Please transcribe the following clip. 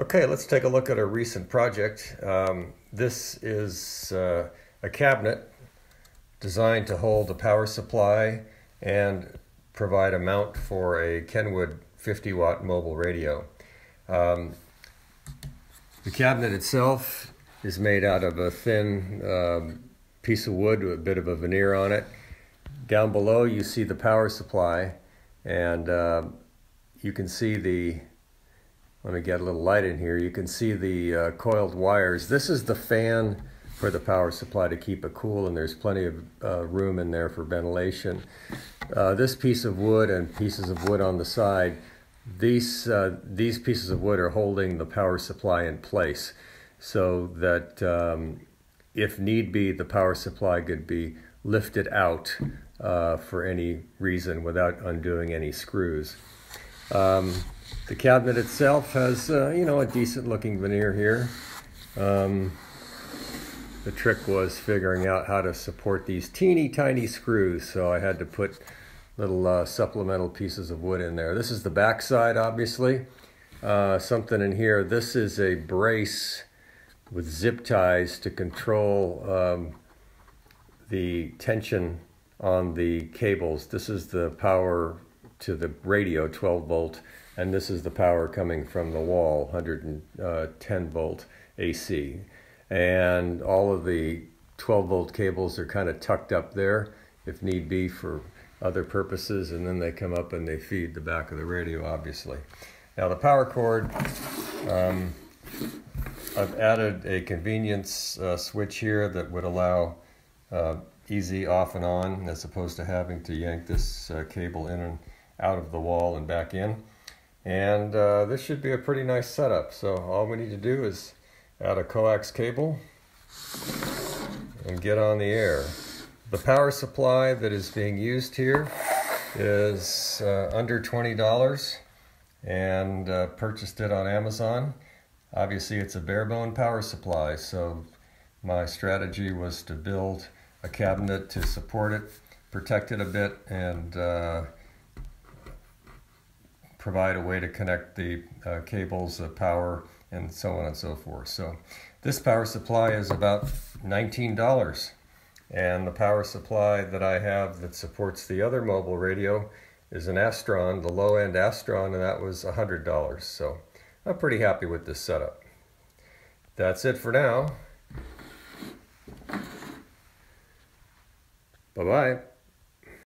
Okay, let's take a look at a recent project. Um, this is uh, a cabinet designed to hold a power supply and provide a mount for a Kenwood 50 watt mobile radio. Um, the cabinet itself is made out of a thin um, piece of wood with a bit of a veneer on it. Down below, you see the power supply, and uh, you can see the let me get a little light in here. You can see the uh, coiled wires. This is the fan for the power supply to keep it cool, and there's plenty of uh, room in there for ventilation. Uh, this piece of wood and pieces of wood on the side, these, uh, these pieces of wood are holding the power supply in place so that um, if need be, the power supply could be lifted out uh, for any reason without undoing any screws. Um, the cabinet itself has, uh, you know, a decent looking veneer here. Um, the trick was figuring out how to support these teeny tiny screws, so I had to put little uh, supplemental pieces of wood in there. This is the back side, obviously. Uh, something in here. This is a brace with zip ties to control um, the tension on the cables. This is the power to the radio, 12 volt, and this is the power coming from the wall, 110 volt AC. And all of the 12 volt cables are kind of tucked up there if need be for other purposes, and then they come up and they feed the back of the radio, obviously. Now, the power cord, um, I've added a convenience uh, switch here that would allow uh, easy off and on as opposed to having to yank this uh, cable in and out of the wall and back in. And uh, this should be a pretty nice setup. So all we need to do is add a coax cable and get on the air. The power supply that is being used here is uh, under $20 and uh, purchased it on Amazon. Obviously, it's a bare bone power supply, so my strategy was to build a cabinet to support it, protect it a bit, and uh, provide a way to connect the uh, cables, the power, and so on and so forth. So this power supply is about $19. And the power supply that I have that supports the other mobile radio is an Astron, the low end Astron, and that was $100. So I'm pretty happy with this setup. That's it for now. Bye bye.